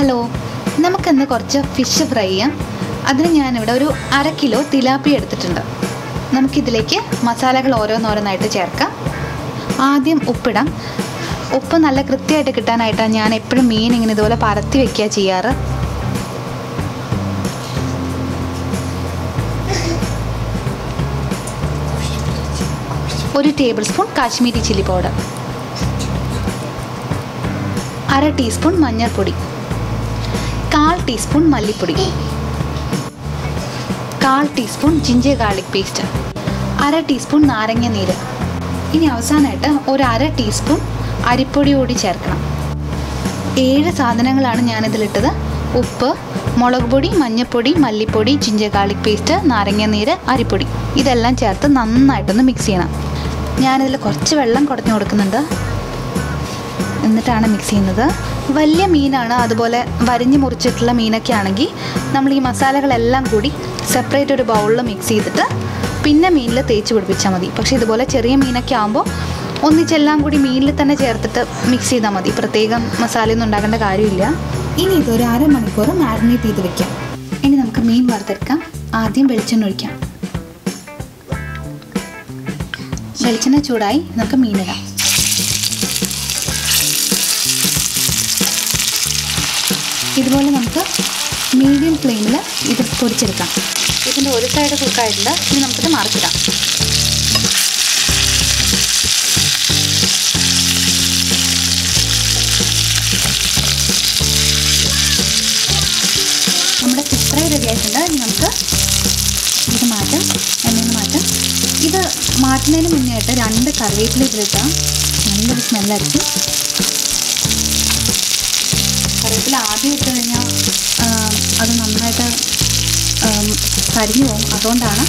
Hello നമുക്കിന്ന് കുറച്ച് fish fry ചെയ്യാം. അതിന് ഞാനിവിടെ ഒരു അര കിലോ തിലാപ്പി എടുത്തിട്ടുണ്ട്. നമുക്കിതിലേക്ക് മസാലകൾ ഓരോന്നോരോന്നായിട്ട് ചേർക്കാം. ആദ്യം ഉപ്പിടാം. ഉപ്പ് നല്ല കൃത്യമായിട്ട് കിട്ടാനായിട്ടാണ് ഞാൻ എപ്പോഴും മീൻ ഇങ്ങനെ ഇതുപോലെ പരത്തി വെക്കുക ചെയ്യാറ്. ഒരു tablespoon Kashmiri chilli powder അര ടീസ്പൂൺ മഞ്ഞൾപ്പൊടി. കാൽ ടീസ്പൂൺ മല്ലിപ്പൊടി. കാൽ ടീസ്പൂൺ ജിഞ്ചർ ഗാർലിക് പേസ്റ്റ് അര ടീസ്പൂൺ നാരങ്ങ നീര്. ഇനി അവസാനമായിട്ട് ഒരു അര ടീസ്പൂൺ അരിപ്പൊടി കൂടി ചേർക്കണം. ഏഴ് സാധനങ്ങളാണ് ഞാനിതിലിട്ടത്. ഉപ്പ് മുളക് പൊടി മഞ്ഞൾപ്പൊടി മല്ലിപ്പൊടി ജിഞ്ചർ ഗാർലിക് പേസ്റ്റ് നാരങ്ങ നീര് അരിപ്പൊടി. ഇതെല്ലാം ചേർത്ത് നന്നായിട്ടൊന്ന് മിക്സ് ചെയ്യണം. ഞാനിതിൽ കുറച്ച് വെള്ളം കുടഞ്ഞു കൊടുക്കുന്നുണ്ട്. എന്നിട്ടാണ് മിക്സ് ചെയ്യുന്നത്. വലിയ മീനാണ് അതുപോലെ വരിഞ്ഞ് മുറിച്ചിട്ടുള്ള മീനൊക്കെ ആണെങ്കിൽ നമ്മൾ ഈ മസാലകളെല്ലാം കൂടി സെപ്പറേറ്റ് ഒരു ബൗളിൽ മിക്സ് ചെയ്തിട്ട് പിന്നെ മീനിൽ തേച്ച് പിടിപ്പിച്ചാൽ മതി. പക്ഷേ ഇതുപോലെ ചെറിയ മീനൊക്കെ ആകുമ്പോൾ ഒന്നിച്ചെല്ലാം കൂടി മീനിൽ തന്നെ ചേർത്തിട്ട് മിക്സ് ചെയ്താൽ മതി. പ്രത്യേകം മസാലയൊന്നും ഉണ്ടാക്കേണ്ട കാര്യമില്ല. ഇനി ഇതൊരു അരമണിക്കൂർ മാരിനേറ്റ് ചെയ്ത് വെക്കാം. ഇനി നമുക്ക് മീൻ വറുത്തെടുക്കാം. ആദ്യം വെളിച്ചെണ്ണ ഒഴിക്കാം. വെളിച്ചെണ്ണ ചൂടായി നമുക്ക് മീനിടാം. ഇതുപോലെ നമുക്ക് മീഡിയം ഫ്ലെയിമിൽ ഇത് പൊരിച്ചെടുക്കാം ഇതിന്റെ ഒരു സൈഡ് കുക്കായിട്ടുണ്ട് ഇനി നമുക്കിത് മറിച്ചിടാം. നമ്മുടെ ചിത്ര റെഡി ആയിട്ടുണ്ട്. ഇനി നമുക്ക് ഇത് മാറ്റാം. എണ്ണയിൽ നിന്ന് മാറ്റാം. ഇത് മാറ്റുന്നതിന് മുന്നേ ആയിട്ട് രണ്ട് കറിവേപ്പില ഇതിലിട്ടാൽ നല്ലൊരു സ്മെല്ലായിരിക്കും കറിവേപ്പില ആദ്യം ഇട്ട് കഴിഞ്ഞാൽ അത് നന്നായിട്ട് കരിഞ്ഞു പോകും. അതുകൊണ്ടാണ്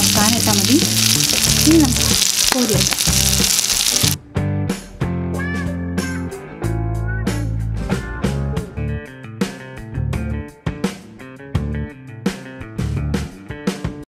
അവസാനം ഇട്ടാൽ മതി. ഇനി നമുക്ക് കോരി വെക്കാം